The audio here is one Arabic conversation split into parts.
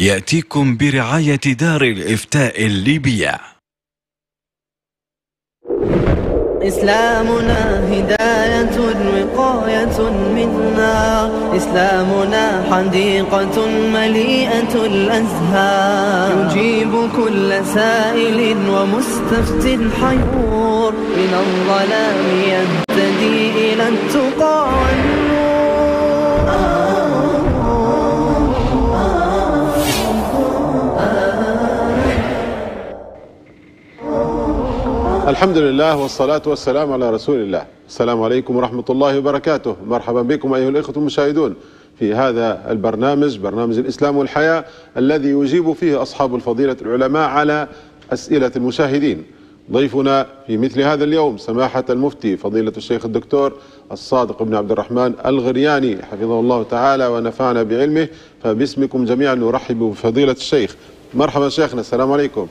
يأتيكم برعاية دار الإفتاء الليبية. إسلامنا هداية وقاية منا. إسلامنا حديقة مليئة الأزهار. يجيب كل سائل ومستفت حيور. من الظلام يهتدي إلى التقى والنور. الحمد لله والصلاة والسلام على رسول الله. السلام عليكم ورحمة الله وبركاته. مرحبا بكم أيها الإخوة المشاهدون في هذا البرنامج برنامج الإسلام والحياة الذي يجيب فيه أصحاب الفضيلة العلماء على أسئلة المشاهدين. ضيفنا في مثل هذا اليوم سماحة المفتي فضيلة الشيخ الدكتور الصادق بن عبد الرحمن الغرياني حفظه الله تعالى ونفعنا بعلمه. فباسمكم جميعا نرحب بفضيلة الشيخ. مرحبا شيخنا السلام عليكم.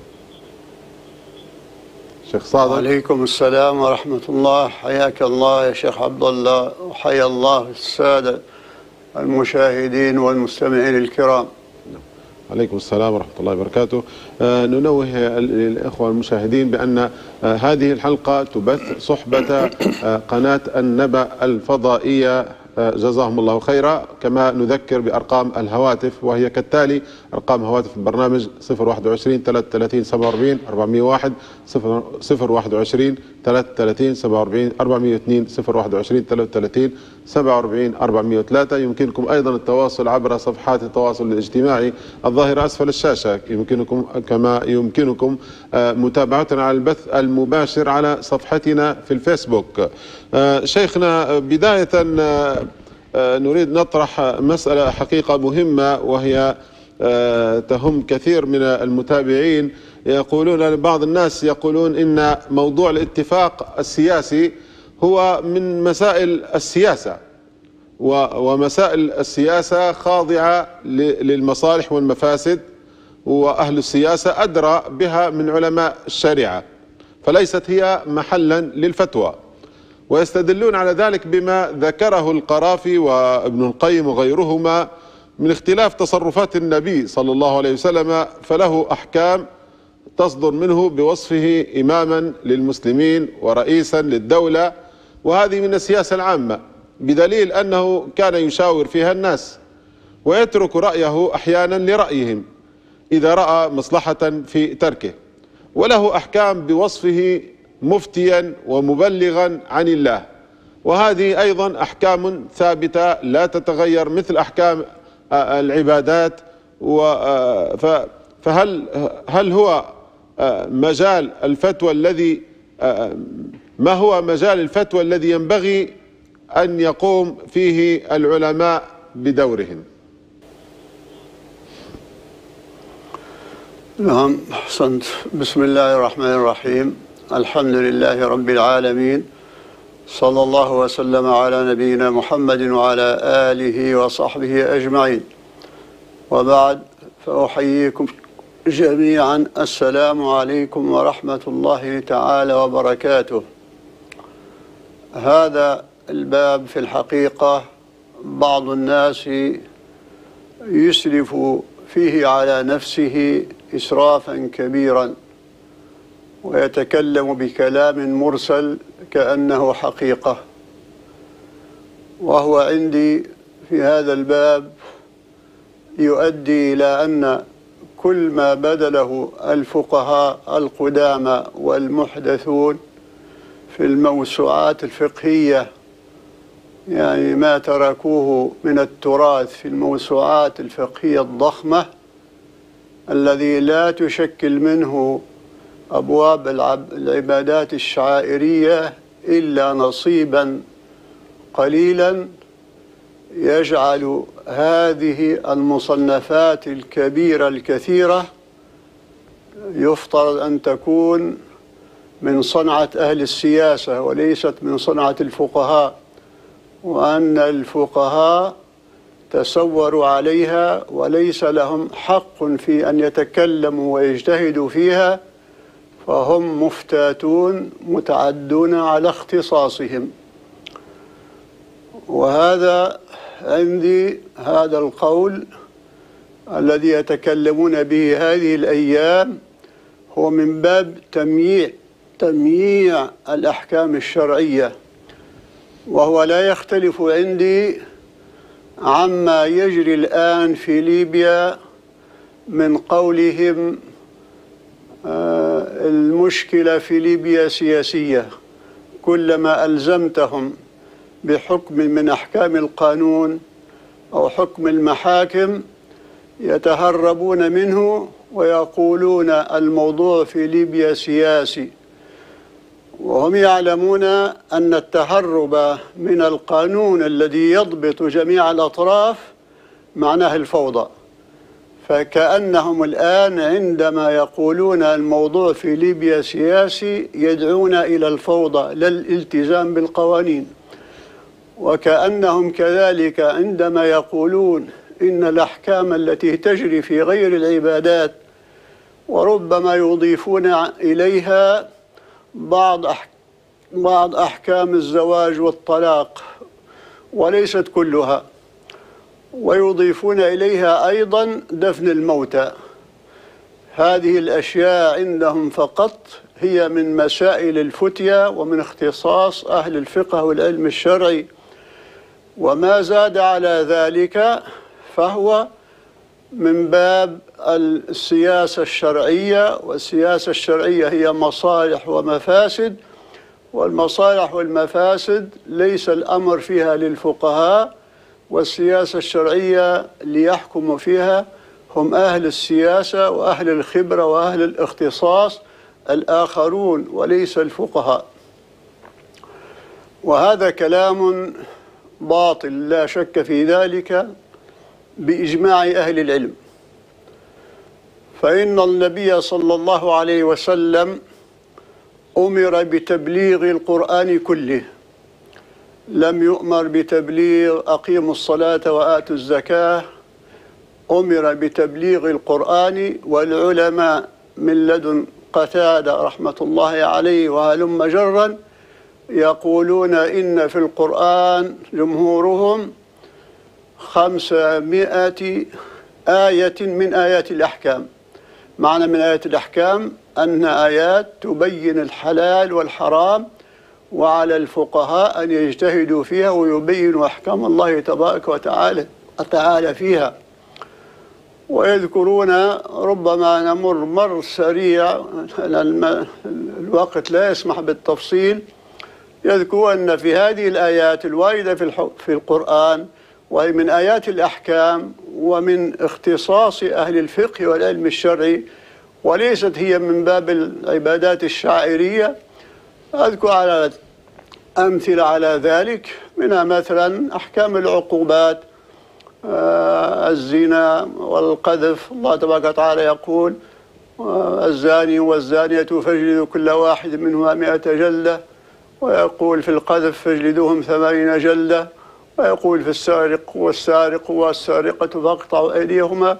شيخ صادق. وعليكم السلام ورحمة الله. حياك الله يا شيخ عبد الله. وحيا الله السادة المشاهدين والمستمعين الكرام. عليكم السلام ورحمة الله وبركاته. آه ننوه الإخوة المشاهدين بأن آه هذه الحلقة تبث صحبة آه قناة النبأ الفضائية. جزاهم الله خيرا. كما نذكر بأرقام الهواتف وهي كالتالي أرقام هواتف البرنامج 021 33 47 401 021 33 47 402 021 33 47 403 يمكنكم أيضا التواصل عبر صفحات التواصل الاجتماعي الظاهرة أسفل الشاشة يمكنكم كما يمكنكم متابعتنا على البث المباشر على صفحتنا في الفيسبوك. شيخنا بداية نريد نطرح مسألة حقيقة مهمة وهي تهم كثير من المتابعين. يقولون بعض الناس يقولون إن موضوع الاتفاق السياسي هو من مسائل السياسة ومسائل السياسة خاضعة للمصالح والمفاسد وأهل السياسة أدرى بها من علماء الشريعة فليست هي محلا للفتوى. ويستدلون على ذلك بما ذكره القرافي وابن القيم وغيرهما من اختلاف تصرفات النبي صلى الله عليه وسلم فله أحكام تصدر منه بوصفه اماما للمسلمين ورئيسا للدولة. وهذه من السياسة العامة بدليل أنه كان يشاور فيها الناس ويترك رأيه أحيانا لرأيهم إذا رأى مصلحة في تركه. وله أحكام بوصفه مفتيا ومبلغا عن الله. وهذه أيضا أحكام ثابتة لا تتغير مثل أحكام العبادات فهل هل هو مجال الفتوى الذي ما هو مجال الفتوى الذي ينبغي أن يقوم فيه العلماء بدورهم؟ نعم أحسنت. بسم الله الرحمن الرحيم. الحمد لله رب العالمين. صلى الله وسلم على نبينا محمد وعلى آله وصحبه أجمعين. وبعد فأحييكم جميعا. السلام عليكم ورحمة الله تعالى وبركاته. هذا الباب في الحقيقة بعض الناس يسرف فيه على نفسه إسرافا كبيرا ويتكلم بكلام مرسل كأنه حقيقة. وهو عندي في هذا الباب يؤدي إلى أن كل ما بدله الفقهاء القدامى والمحدثون في الموسوعات الفقهية يعني ما تركوه من التراث في الموسوعات الفقهية الضخمة الذي لا تشكل منه أبواب العبادات الشعائرية إلا نصيبا قليلا يجعل هذه المصنفات الكبيرة الكثيرة يفترض أن تكون من صنعة أهل السياسة وليست من صنعة الفقهاء وأن الفقهاء تسوروا عليها وليس لهم حق في أن يتكلموا ويجتهدوا فيها فهم مفتاتون متعدون على اختصاصهم. وهذا عندي هذا القول الذي يتكلمون به هذه الأيام هو من باب تمييع تمييع الأحكام الشرعية وهو لا يختلف عندي عما يجري الآن في ليبيا من قولهم آه، المشكلة في ليبيا سياسية. كلما ألزمتهم بحكم من أحكام القانون أو حكم المحاكم يتهربون منه ويقولون الموضوع في ليبيا سياسي. وهم يعلمون أن التهرب من القانون الذي يضبط جميع الأطراف معناه الفوضى. فكأنهم الآن عندما يقولون الموضوع في ليبيا سياسي يدعون إلى الفوضى لا الالتزام بالقوانين. وكأنهم كذلك عندما يقولون إن الأحكام التي تجري في غير العبادات وربما يضيفون إليها بعض بعض أحكام الزواج والطلاق وليست كلها. ويضيفون إليها أيضا دفن الموتى. هذه الأشياء عندهم فقط هي من مسائل الفتية ومن اختصاص أهل الفقه والعلم الشرعي. وما زاد على ذلك فهو من باب السياسة الشرعية والسياسة الشرعية هي مصالح ومفاسد والمصالح والمفاسد ليس الأمر فيها للفقهاء والسياسة الشرعية ليحكم فيها هم أهل السياسة وأهل الخبرة وأهل الاختصاص الآخرون وليس الفقهاء. وهذا كلام باطل لا شك في ذلك بإجماع أهل العلم. فإن النبي صلى الله عليه وسلم أمر بتبليغ القرآن كله. لم يؤمر بتبليغ أقيموا الصلاة وآتوا الزكاة. أمر بتبليغ القرآن والعلماء من لدن قتادة رحمة الله عليه وهلم جرا يقولون إن في القرآن جمهورهم خمسمائة آية من آيات الأحكام. معنى من آيات الأحكام أن آيات تبين الحلال والحرام وعلى الفقهاء أن يجتهدوا فيها ويبينوا أحكام الله تبارك وتعالى تعالى فيها. ويذكرون ربما نمر مر سريع الوقت لا يسمح بالتفصيل. يذكر أن في هذه الآيات الواردة في, في القرآن وهي من آيات الأحكام ومن اختصاص أهل الفقه والعلم الشرعي وليست هي من باب العبادات الشاعرية. أذكر على أمثلة على ذلك منها مثلا أحكام العقوبات آه الزنا والقذف. الله تبارك وتعالى يقول آه الزاني والزانية فاجلدوا كل واحد منهما مئة جلدة. ويقول في القذف فاجلدوهم ثمانين جلدة. ويقول في السارق والسارق والسارقة فاقطعوا أيديهما.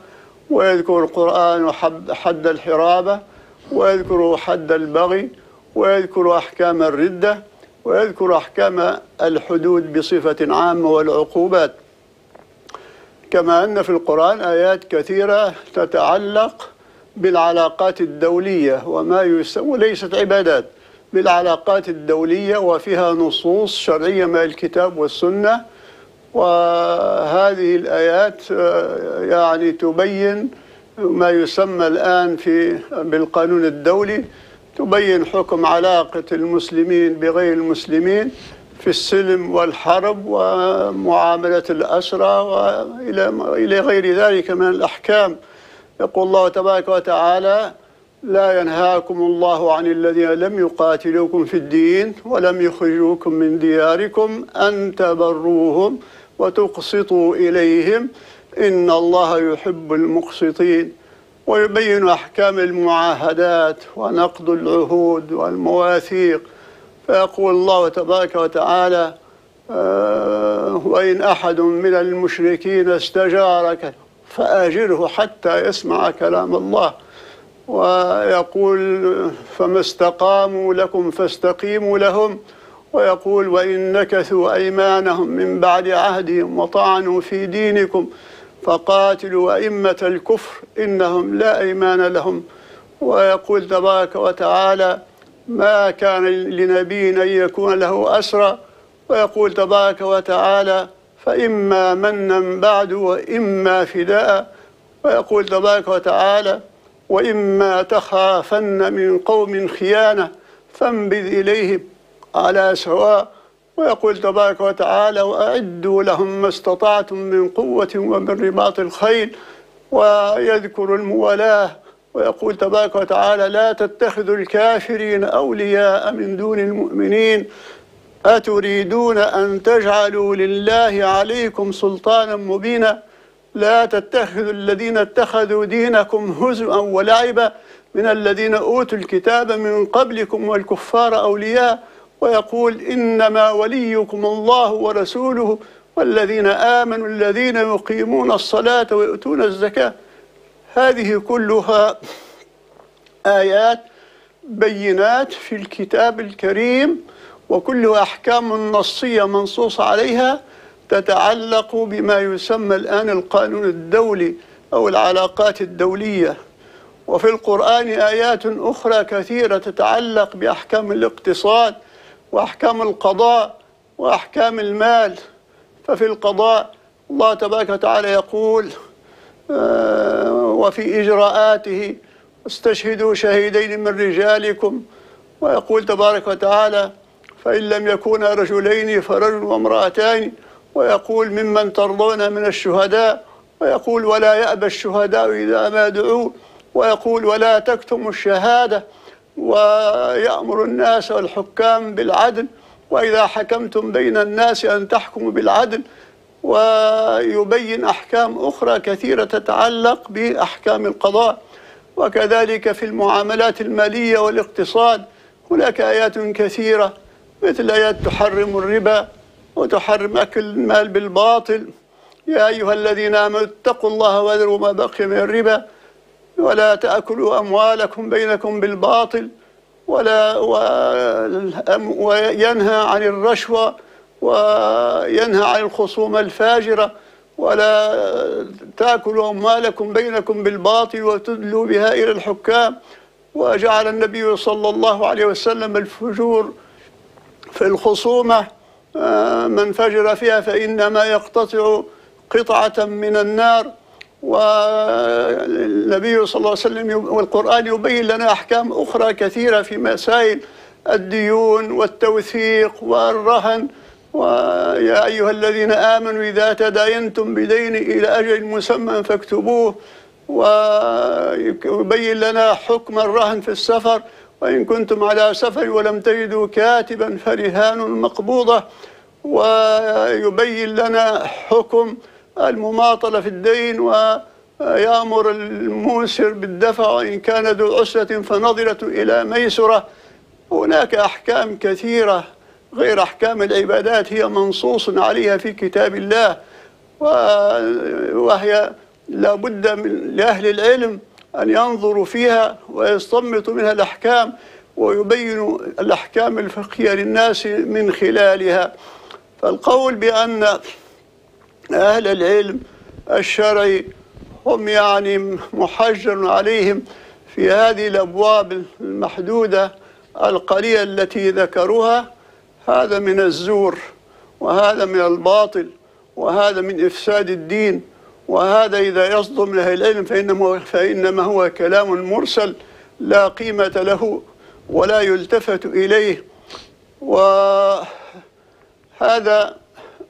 ويذكر القرآن حد الحرابة. ويذكر حد البغي. ويذكر أحكام الردة ويذكر أحكام الحدود بصفة عامة والعقوبات. كما أن في القرآن آيات كثيرة تتعلق بالعلاقات الدولية وما يسمى وليست عبادات بالعلاقات الدولية وفيها نصوص شرعية من الكتاب والسنة. وهذه الآيات آه، يعني تبين ما يسمى الآن في بالقانون الدولي تبين حكم علاقة المسلمين بغير المسلمين في السلم والحرب ومعاملة الأسرى وإلى إلى غير ذلك من الأحكام. يقول الله تبارك وتعالى لا ينهاكم الله عن الذين لم يقاتلوكم في الدين ولم يخرجوكم من دياركم أن تبروهم وتقسطوا إليهم. إن الله يحب المقسطين. ويبين أحكام المعاهدات ونقض العهود والمواثيق. فيقول الله تبارك وتعالى آه وإن أحد من المشركين استجارك فأجره حتى يسمع كلام الله. ويقول فما استقاموا لكم فاستقيموا لهم. ويقول وإن نكثوا أيمانهم من بعد عهدهم وطعنوا في دينكم فقاتلوا أئمة الكفر إنهم لا أيمان لهم. ويقول تبارك وتعالى ما كان لنبي أن يكون له أسرى ويقول تبارك وتعالى فإما منا بعد وإما فداء ويقول تبارك وتعالى وإما تخافن من قوم خيانة فانبذ إليهم على سواء ويقول تبارك وتعالى وأعدوا لهم ما استطعتم من قوة ومن رباط الخيل ويذكر الموالاة ويقول تبارك وتعالى لا تتخذوا الكافرين أولياء من دون المؤمنين أتريدون أن تجعلوا لله عليكم سلطانا مبينا؟ لا تتخذوا الذين اتخذوا دينكم هزوا ولعبا من الذين أوتوا الكتاب من قبلكم والكفار أولياء. ويقول إنما وليكم الله ورسوله والذين آمنوا الذين يقيمون الصلاة ويؤتون الزكاة. هذه كلها آيات بينات في الكتاب الكريم وكلها أحكام نصية منصوص عليها تتعلق بما يسمى الآن القانون الدولي أو العلاقات الدولية. وفي القرآن آيات أخرى كثيرة تتعلق بأحكام الاقتصاد وأحكام القضاء وأحكام المال. ففي القضاء الله تبارك وتعالى يقول آه، وفي إجراءاته استشهدوا شهيدين من رجالكم. ويقول تبارك وتعالى فإن لم يكونا رجلين فرجل وامرأتان ويقول ممن ترضون من الشهداء. ويقول ولا يأبى الشهداء إذا ما دعوا. ويقول ولا تكتموا الشهادة. ويأمر الناس والحكام بالعدل وإذا حكمتم بين الناس أن تحكموا بالعدل ويبين أحكام أخرى كثيرة تتعلق بأحكام القضاء. وكذلك في المعاملات المالية والاقتصاد هناك آيات كثيرة مثل آيات تحرم الربا وتحرم أكل المال بالباطل. يا أيها الذين آمنوا اتقوا الله وذروا ما بقي من الربا. ولا تأكلوا أموالكم بينكم بالباطل ولا وينهى عن الرشوة وينهى عن الخصومة الفاجرة ولا تأكلوا أموالكم بينكم بالباطل وتدلوا بها إلى الحكام. وجعل النبي صلى الله عليه وسلم الفجور في الخصومة آه، من فجر فيها فإنما يقتطع قطعة من النار. والنبي صلى الله عليه وسلم والقرآن يبين لنا أحكام أخرى كثيرة في مسائل الديون والتوثيق والرهن. ويا أيها الذين آمنوا إذا تداينتم بدين إلى أجل مسمى فاكتبوه. ويبين لنا حكم الرهن في السفر. وإن كنتم على سفر ولم تجدوا كاتبا فرهان مقبوضة. ويبين لنا حكم المماطلة في الدين ويأمر الموسر بالدفع وإن كان ذو عسرة فنظرة إلى ميسرة. هناك أحكام كثيرة غير أحكام العبادات هي منصوص عليها في كتاب الله وهي لابد من لأهل العلم أن ينظروا فيها ويستنبطوا منها الأحكام ويبينوا الأحكام الفقهية للناس من خلالها. فالقول بأن أهل العلم الشرعي هم يعني محجر عليهم في هذه الأبواب المحدودة القليلة التي ذكروها. هذا من الزور وهذا من الباطل وهذا من إفساد الدين وهذا إذا يصدر من أهل العلم فإنما, فإنما هو كلام مرسل لا قيمة له ولا يلتفت إليه. وهذا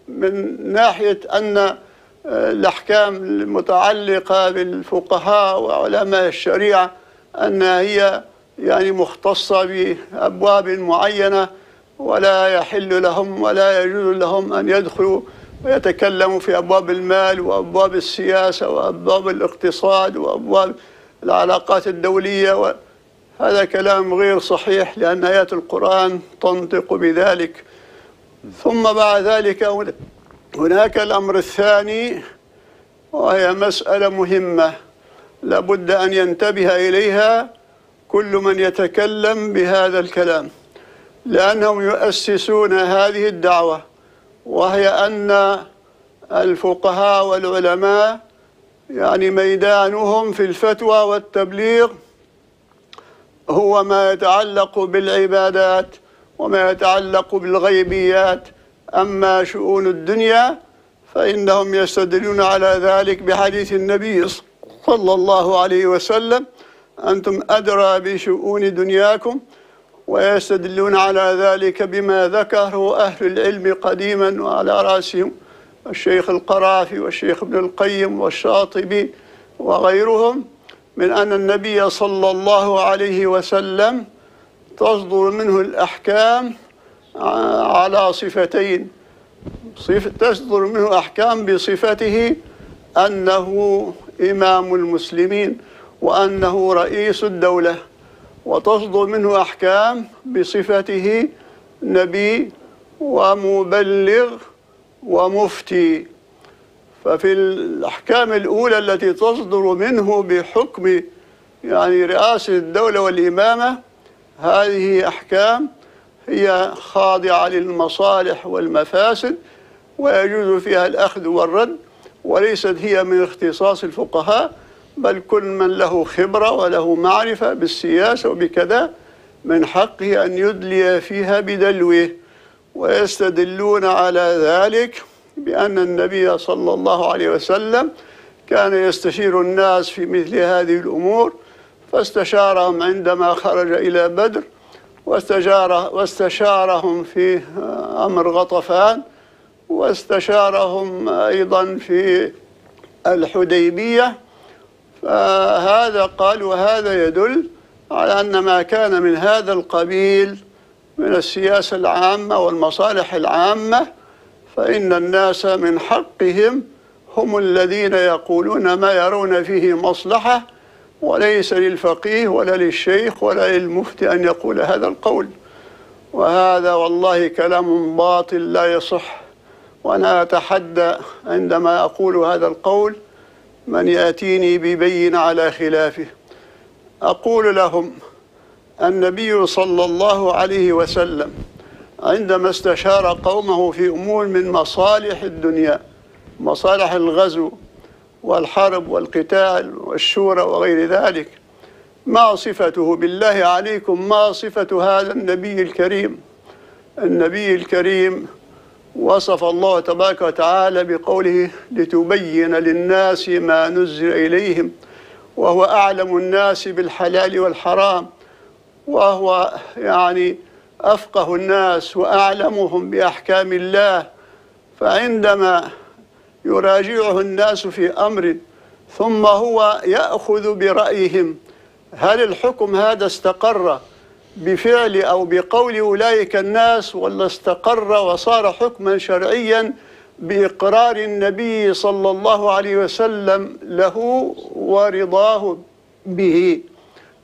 من ناحية أن الأحكام المتعلقة بالفقهاء وعلماء الشريعة أنها هي يعني مختصة بأبواب معينة ولا يحل لهم ولا يجوز لهم أن يدخلوا ويتكلموا في أبواب المال وأبواب السياسة وأبواب الاقتصاد وأبواب العلاقات الدولية هذا كلام غير صحيح لأن آيات القرآن تنطق بذلك. ثم بعد ذلك هناك الأمر الثاني وهي مسألة مهمة. لابد أن ينتبه إليها كل من يتكلم بهذا الكلام لأنهم يؤسسون هذه الدعوة وهي أن الفقهاء والعلماء يعني ميدانهم في الفتوى والتبليغ هو ما يتعلق بالعبادات وما يتعلق بالغيبيات أما شؤون الدنيا فإنهم يستدلون على ذلك بحديث النبي صلى الله عليه وسلم أنتم أدرى بشؤون دنياكم ويستدلون على ذلك بما ذكره أهل العلم قديما وعلى رأسهم الشيخ القرافي والشيخ ابن القيم والشاطبي وغيرهم من أن النبي صلى الله عليه وسلم تصدر منه الأحكام على صفتين. صفة تصدر منه أحكام بصفته أنه إمام المسلمين وأنه رئيس الدولة وتصدر منه أحكام بصفته نبي ومبلغ ومفتي. ففي الأحكام الأولى التي تصدر منه بحكم يعني رئاسة الدولة والإمامة هذه أحكام هي خاضعة للمصالح والمفاسد ويجوز فيها الأخذ والرد وليست هي من اختصاص الفقهاء بل كل من له خبرة وله معرفة بالسياسة وبكذا من حقه أن يدلي فيها بدلوه. ويستدلون على ذلك بأن النبي صلى الله عليه وسلم كان يستشير الناس في مثل هذه الأمور فاستشارهم عندما خرج إلى بدر واستشار واستشارهم في أمر غطفان واستشارهم أيضا في الحديبية. فهذا قال وهذا يدل على أن ما كان من هذا القبيل من السياسة العامة والمصالح العامة فإن الناس من حقهم هم الذين يقولون ما يرون فيه مصلحة وليس للفقيه ولا للشيخ ولا للمفتي أن يقول هذا القول. وهذا والله كلام باطل لا يصح. وأنا أتحدى عندما أقول هذا القول من يأتيني ببين على خلافه. أقول لهم النبي صلى الله عليه وسلم عندما استشار قومه في أمور من مصالح الدنيا مصالح الغزو والحرب والقتال والشورى وغير ذلك. ما صفته بالله عليكم؟ ما صفة هذا النبي الكريم؟ النبي الكريم وصف الله تبارك وتعالى بقوله لتبين للناس ما نزل إليهم وهو أعلم الناس بالحلال والحرام وهو يعني أفقه الناس وأعلمهم بأحكام الله. فعندما يراجعه الناس في أمر ثم هو يأخذ برأيهم. هل الحكم هذا استقر بفعل أو بقول أولئك الناس ولا استقر وصار حكما شرعيا بإقرار النبي صلى الله عليه وسلم له ورضاه به؟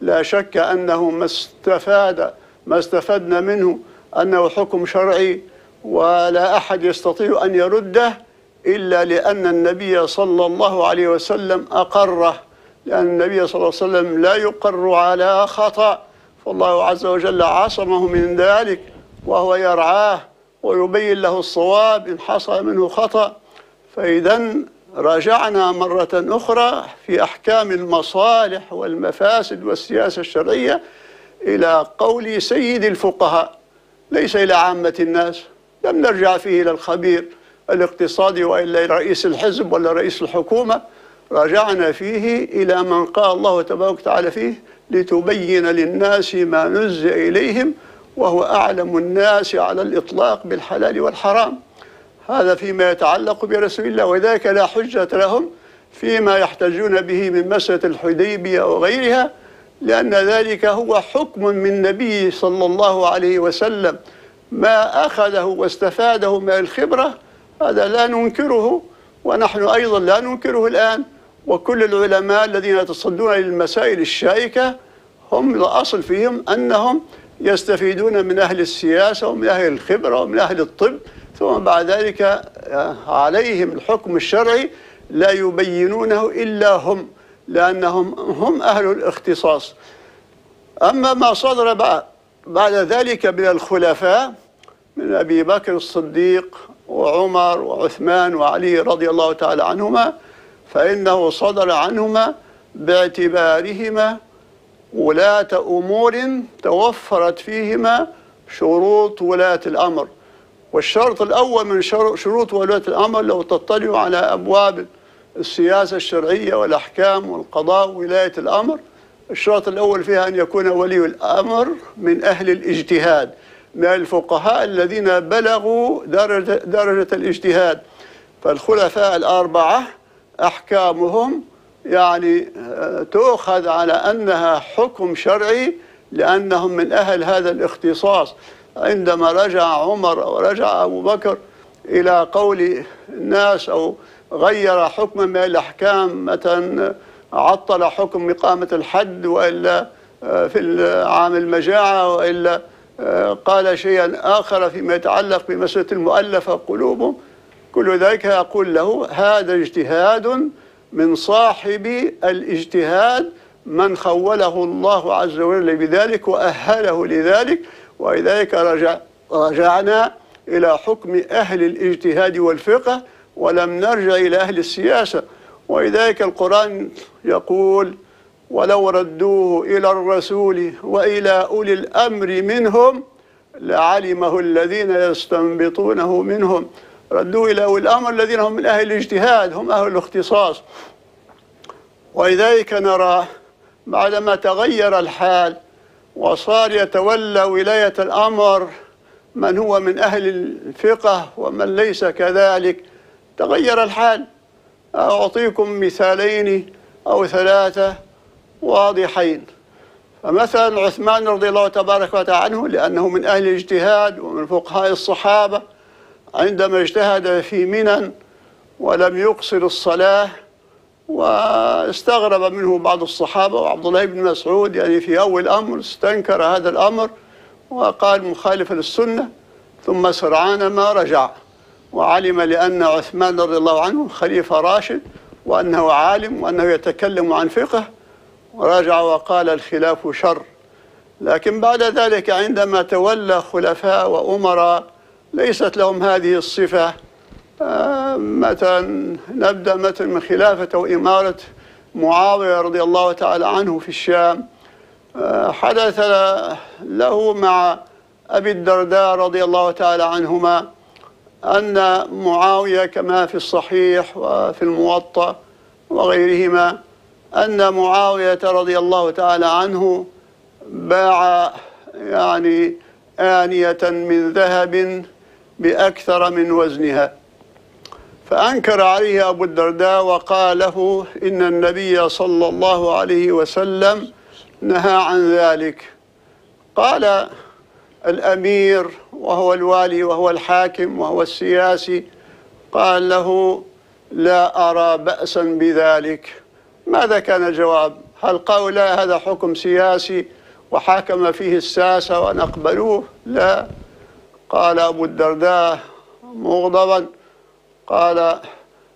لا شك أنه ما استفاد ما استفدنا منه أنه حكم شرعي ولا أحد يستطيع أن يرده. إلا لأن النبي صلى الله عليه وسلم أقره لأن النبي صلى الله عليه وسلم لا يقر على خطأ فالله عز وجل عصمه من ذلك وهو يرعاه ويبين له الصواب إن حصل منه خطأ. فإذا راجعنا مرة أخرى في أحكام المصالح والمفاسد والسياسة الشرعية إلى قول سيد الفقهاء ليس إلى عامة الناس لم نرجع فيه إلى الخبير. الاقتصادي وإلا رئيس الحزب ولا رئيس الحكومة رجعنا فيه إلى من قال الله تبارك وتعالى فيه لتبين للناس ما نزل إليهم وهو أعلم الناس على الإطلاق بالحلال والحرام هذا فيما يتعلق برسول الله وذلك لا حجة لهم فيما يحتجون به من مسألة الحديبية وغيرها لأن ذلك هو حكم من النبي صلى الله عليه وسلم. ما أخذه واستفاده من الخبرة هذا لا ننكره ونحن أيضا لا ننكره الآن. وكل العلماء الذين يتصدون للمسائل الشائكة هم الأصل فيهم أنهم يستفيدون من أهل السياسة ومن أهل الخبرة ومن أهل الطب ثم بعد ذلك عليهم الحكم الشرعي لا يبينونه إلا هم لأنهم هم أهل الاختصاص. أما ما صدر بعد ذلك من الخلفاء من أبي بكر الصديق وعمر وعثمان وعلي رضي الله تعالى عنهما فإنه صدر عنهما باعتبارهما ولاة أمور توفرت فيهما شروط ولاة الأمر. والشرط الأول من شر- شروط ولاة الأمر لو تطلعوا على أبواب السياسة الشرعية والأحكام والقضاء ولاية الأمر الشرط الأول فيها أن يكون ولي الأمر من أهل الاجتهاد. من الفقهاء الذين بلغوا درجة, درجة الاجتهاد. فالخلفاء الأربعة أحكامهم يعني آه، تؤخذ على أنها حكم شرعي لأنهم من أهل هذا الاختصاص. عندما رجع عمر أو رجع أبو بكر إلى قول الناس أو غير حكما من الأحكام مثلا عطل حكم إقامة الحد وإلا آه، في عام المجاعة وإلا قال شيئا آخر فيما يتعلق بمسألة المؤلفة قلوبهم كل ذلك أقول له هذا اجتهاد من صاحب الاجتهاد من خوله الله عز وجل بذلك وأهله لذلك ولذلك رجع رجعنا إلى حكم أهل الاجتهاد والفقه ولم نرجع إلى أهل السياسة. ولذلك القرآن يقول ولو ردوه إلى الرسول وإلى أولي الأمر منهم لعلمه الذين يستنبطونه منهم. ردوه إلى أولي الأمر الذين هم من أهل الاجتهاد هم أهل الاختصاص. ولذلك نرى بعدما تغير الحال وصار يتولى ولاية الأمر من هو من أهل الفقه ومن ليس كذلك تغير الحال. أعطيكم مثالين أو ثلاثة واضحين. فمثلا عثمان رضي الله تبارك وتعالى عنه لأنه من أهل الاجتهاد ومن فقهاء الصحابة عندما اجتهد في منى ولم يقصر الصلاة واستغرب منه بعض الصحابة وعبد الله بن مسعود يعني في أول أمر استنكر هذا الأمر وقال مخالفا للسنة ثم سرعان ما رجع. وعلم لأن عثمان رضي الله عنه خليفة راشد وأنه عالم وأنه يتكلم عن فقه ورجع وقال الخلاف شر. لكن بعد ذلك عندما تولى خلفاء وأمراء ليست لهم هذه الصفة آه، مثلا نبدأ مثلا من خلافة وإمارة معاوية رضي الله تعالى عنه في الشام آه، حدث له مع أبي الدرداء رضي الله تعالى عنهما أن معاوية كما في الصحيح وفي الموطأ وغيرهما أن معاوية رضي الله تعالى عنه باع يعني آنية من ذهب بأكثر من وزنها. فأنكر عليه أبو الدرداء وقال له إن النبي صلى الله عليه وسلم نهى عن ذلك. قال الأمير وهو الوالي وهو الحاكم وهو السياسي قال له لا أرى بأسا بذلك. ماذا كان الجواب؟ هل قالوا لا هذا حكم سياسي وحاكم فيه الساسة ونقبلوه لا. قال أبو الدرداء مغضبا قال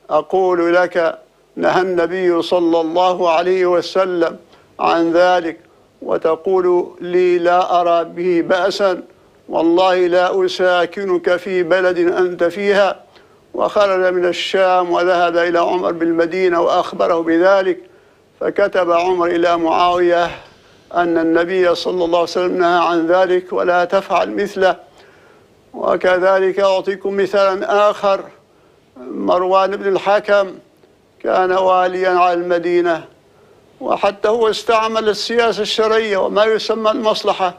أقول لك نهى النبي صلى الله عليه وسلم عن ذلك وتقول لي لا أرى به بأسا والله لا أساكنك في بلد أنت فيها. وخرج من الشام وذهب إلى عمر بالمدينة وأخبره بذلك فكتب عمر إلى معاوية أن النبي صلى الله عليه وسلم نهى عن ذلك ولا تفعل مثله وكذلك أعطيكم مثالا آخر مروان بن الحكم كان واليا على المدينة وحتى هو استعمل السياسة الشرعية وما يسمى المصلحة.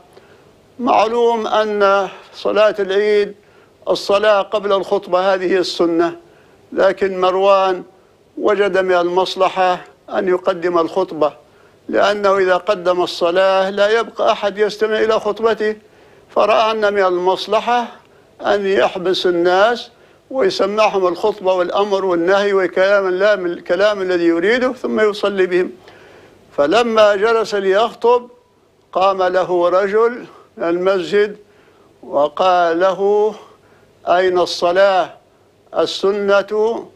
معلوم أن صلاة العيد الصلاة قبل الخطبة هذه السنة. لكن مروان وجد من المصلحة أن يقدم الخطبة لأنه إذا قدم الصلاة لا يبقى أحد يستمع إلى خطبته. فرأى أن من المصلحة أن يحبس الناس ويسمعهم الخطبة والأمر والنهي وكلام الكلام الذي يريده ثم يصلي بهم. فلما جلس ليخطب قام له رجل من المسجد وقال له أين الصلاة؟ السنة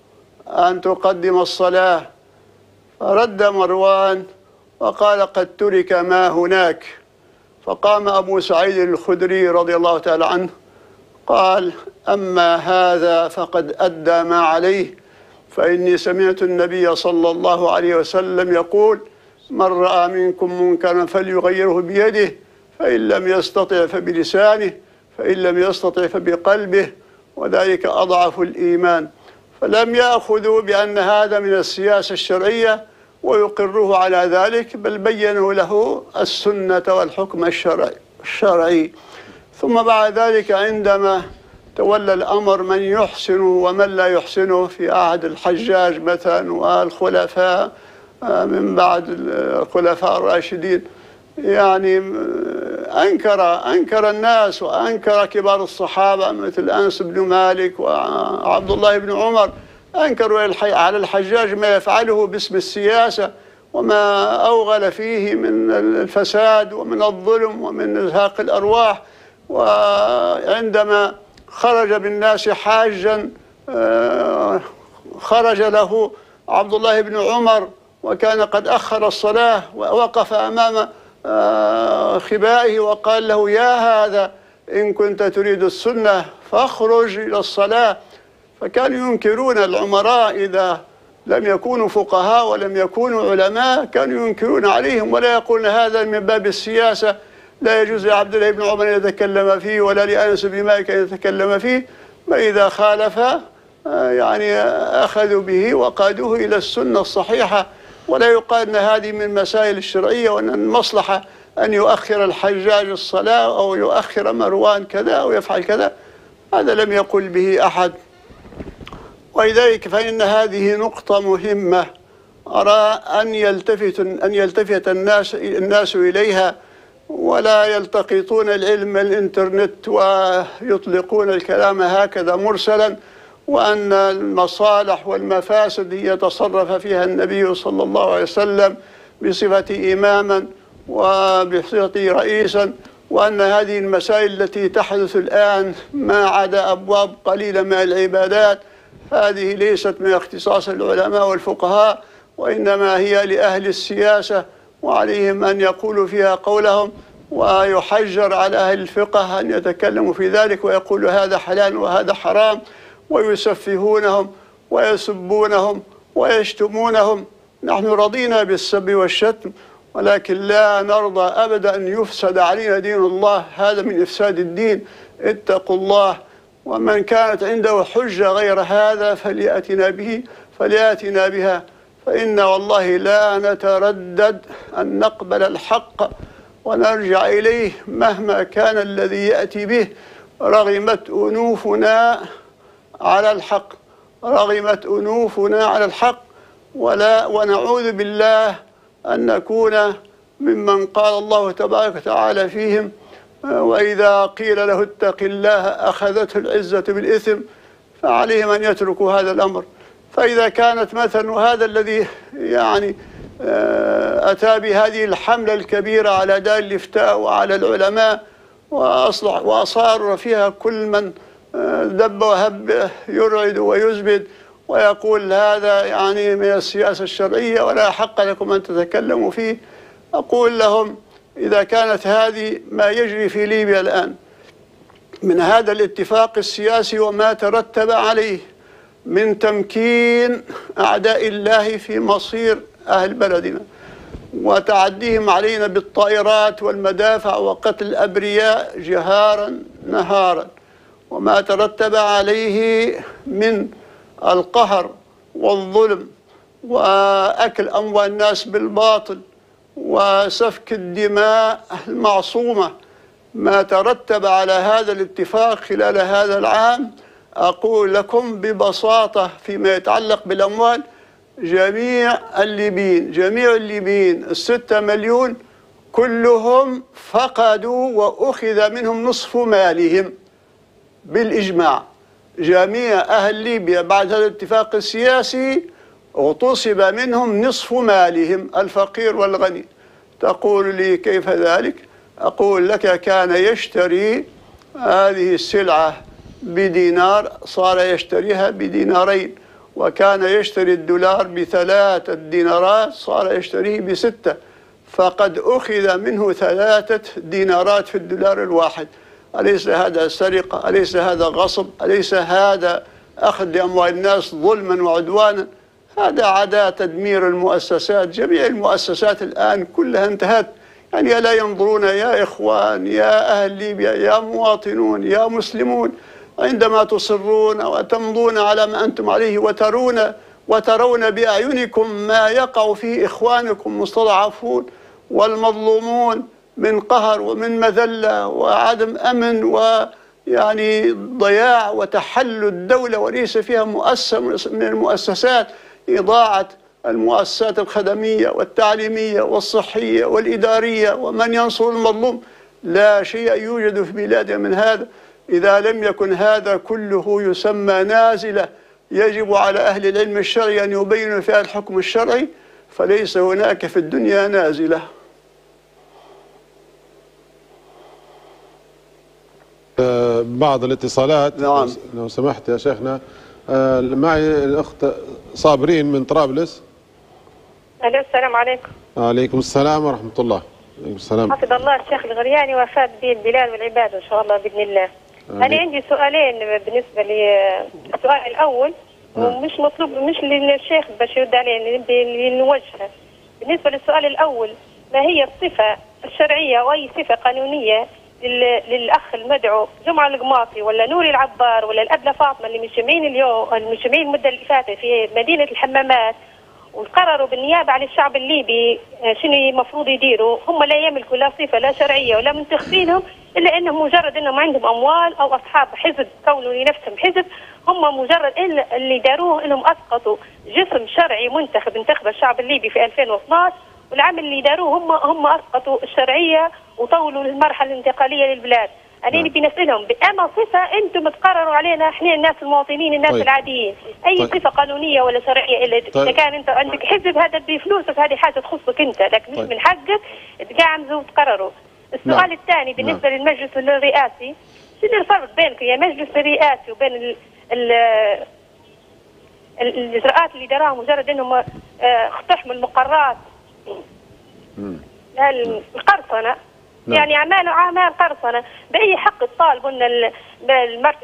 أن تقدم الصلاة. فرد مروان وقال قد ترك ما هناك. فقام أبو سعيد الخدري رضي الله تعالى عنه قال أما هذا فقد أدى ما عليه. فإني سمعت النبي صلى الله عليه وسلم يقول من رأى منكم منكرا فليغيره بيده فإن لم يستطع فبلسانه فإن لم يستطع فبقلبه وذلك أضعف الإيمان. فلم يأخذوا بأن هذا من السياسة الشرعية ويقره على ذلك بل بينوا له السنة والحكم الشرعي الشرعي. ثم بعد ذلك عندما تولى الأمر من يحسنه ومن لا يحسنه في عهد الحجاج مثلا والخلفاء آه، من بعد الخلفاء الراشدين. يعني أنكر أنكر الناس وأنكر كبار الصحابة مثل أنس بن مالك وعبد الله بن عمر. أنكروا على الحجاج ما يفعله باسم السياسة وما أوغل فيه من الفساد ومن الظلم ومن إزهاق الأرواح. وعندما خرج بالناس حاجا آه، خرج له عبد الله بن عمر وكان قد أخر الصلاة ووقف أمام خبائه وقال له يا هذا إن كنت تريد السنة فاخرج إلى الصلاة. فكانوا ينكرون العمراء إذا لم يكونوا فقهاء ولم يكونوا علماء كانوا ينكرون عليهم ولا يقولون هذا من باب السياسة. لا يجوز لعبد الله بن عمر أن يتكلم فيه ولا لأنس بن مالك أن يتكلم فيه. فإذا خالف آه، يعني أخذوا به وقادوه إلى السنة الصحيحة. ولا يقال أن هذه من المسائل الشرعية وأن المصلحة أن يؤخر الحجاج الصلاة أو يؤخر مروان كذا أو يفعل كذا. هذا لم يقل به أحد. ولذلك فإن هذه نقطة مهمة. أرى أن يلتفت أن يلتفت الناس الناس إليها ولا يلتقطون العلم الإنترنت ويطلقون الكلام هكذا مرسلا. وأن المصالح والمفاسد هي تصرف فيها النبي صلى الله عليه وسلم بصفة إماما وبصفة رئيسا وأن هذه المسائل التي تحدث الآن ما عدا أبواب قليلة من العبادات هذه ليست من اختصاص العلماء والفقهاء وإنما هي لأهل السياسة وعليهم أن يقولوا فيها قولهم ويحجر على أهل الفقه أن يتكلموا في ذلك ويقولوا هذا حلال وهذا حرام. ويسفهونهم ويسبونهم ويشتمونهم. نحن رضينا بالسب والشتم ولكن لا نرضى أبدا أن يفسد علينا دين الله. هذا من إفساد الدين. اتقوا الله ومن كانت عنده حجة غير هذا فليأتنا به فليأتنا بها. فإن والله لا نتردد أن نقبل الحق ونرجع إليه مهما كان الذي يأتي به. رغمت أنوفنا على الحق. رغمت أنوفنا على الحق. ولا ونعوذ بالله أن نكون ممن قال الله تبارك وتعالى فيهم وإذا قيل له اتق الله أخذته العزة بالإثم فعليهم أن يتركوا هذا الأمر. فإذا كانت مثلا وهذا الذي يعني آه، أتى بهذه الحملة الكبيرة على دار الإفتاء وعلى العلماء وأصلح وأصار فيها كل من آه، دب وهب يرعد ويزبد ويقول هذا يعني من السياسة الشرعية ولا حق لكم أن تتكلموا فيه. أقول لهم إذا كانت هذه ما يجري في ليبيا الآن من هذا الاتفاق السياسي وما ترتب عليه من تمكين أعداء الله في مصير أهل بلدنا وتعديهم علينا بالطائرات والمدافع وقتل الأبرياء جهارا نهارا. وما ترتب عليه من القهر والظلم وأكل أموال الناس بالباطل وسفك الدماء المعصومة. ما ترتب على هذا الاتفاق خلال هذا العام أقول لكم ببساطة فيما يتعلق بالأموال جميع الليبيين جميع الليبيين الستة مليون كلهم فقدوا وأخذ منهم نصف مالهم. بالإجماع. جميع أهل ليبيا بعد هذا الاتفاق السياسي اغتصب منهم نصف مالهم الفقير والغني. تقول لي كيف ذلك؟ أقول لك كان يشتري هذه السلعة بدينار صار يشتريها بدينارين. وكان يشتري الدولار بثلاثة دينارات صار يشتريه بستة. فقد أخذ منه ثلاثة دينارات في الدولار الواحد. أليس هذا سرقة؟ أليس هذا غصب؟ أليس هذا أخذ لأموال الناس ظلما وعدوانا؟ هذا عدا تدمير المؤسسات. جميع المؤسسات الآن كلها انتهت. يعني لا ينظرون يا إخوان يا أهل ليبيا يا مواطنون يا مسلمون عندما تصرون وتمضون على ما أنتم عليه وترون وترون بأعينكم ما يقع فيه إخوانكم مستضعفون والمظلومون. من قهر ومن مذلة وعدم أمن ويعني ضياع وتحل الدولة وليس فيها مؤسسة من المؤسسات إضاعة المؤسسات الخدمية والتعليمية والصحية والإدارية ومن ينصر المظلوم. لا شيء يوجد في بلادنا من هذا. إذا لم يكن هذا كله يسمى نازلة يجب على أهل العلم الشرعي أن يبينوا فيها الحكم الشرعي فليس هناك في الدنيا نازلة. بعض الاتصالات. نعم. لو سمحت يا شيخنا آه، معي الأخت صابرين من طرابلس. ألو السلام عليكم. عليكم السلام ورحمة الله. عليكم السلام. حفظ الله الشيخ الغرياني وفاد به البلاد والعباد إن شاء الله بإذن الله. آمين. أنا عندي سؤالين بالنسبة لي السؤال الأول نعم. ومش مطلوب مش للشيخ باش يرد عليه نوجهه. بالنسبة للسؤال الأول ما هي الصفة الشرعية وأي صفة قانونية لل- للأخ المدعو جمعة القماطي ولا نوري العبار ولا الابله فاطمه اللي مجتمعين اليوم المجتمعين المدة اللي فاتت في مدينة الحمامات وقرروا بالنيابة على الشعب الليبي آه، شنو المفروض يديروا. هم لا يملكوا لا صفة لا شرعية ولا منتخبينهم إلا إنهم مجرد إنهم عندهم أموال أو أصحاب حزب كونوا لنفسهم حزب هم مجرد اللي داروه إنهم أسقطوا جسم شرعي منتخب انتخب الشعب الليبي في 2012 والعمل اللي داروه هم هم أسقطوا الشرعية وطولوا المرحلة الانتقالية للبلاد. أنا نعم. نبي نسألهم بأما صفة أنتم تقرروا علينا إحنا الناس المواطنين الناس طيب. العاديين، أي طيب. صفة قانونية ولا شرعية إلا طيب. اذا كان أنت عندك حزب هذا بفلوسك هذه حاجة تخصك أنت لكن مش طيب. من حقك تقعمزوا وتقرروا. السؤال نعم. الثاني بالنسبة للمجلس الرئاسي شنو الفرق بينك يا مجلس الرئاسي وبين ال ال ال- الإجراءات اللي دراها مجرد إنهم آه، اقتحموا المقرات هال- القرصنه نعم. يعني اعمال اعمال قرصنة. بأي حق تطالبوا إن